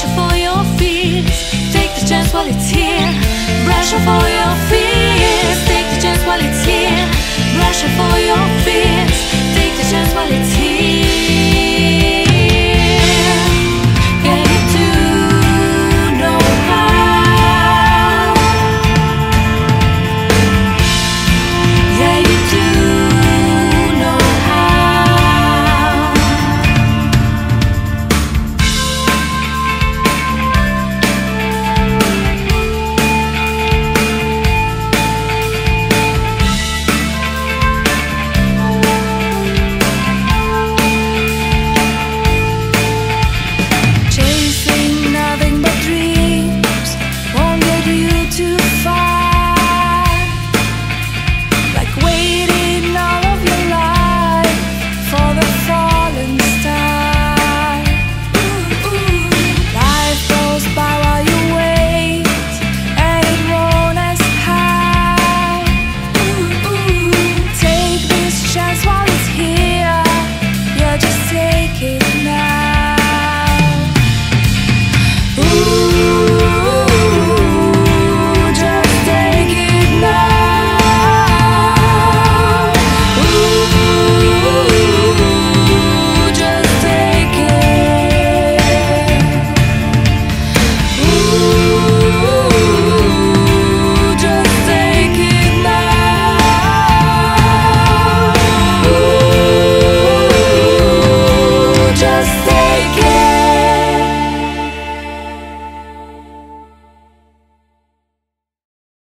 Brush up for your fears. Take the chance while it's here. Brush up for your fears. Take the chance while it's here. Brush up for your